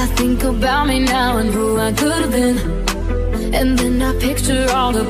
I think about me now and who I could have been. And then I picture all the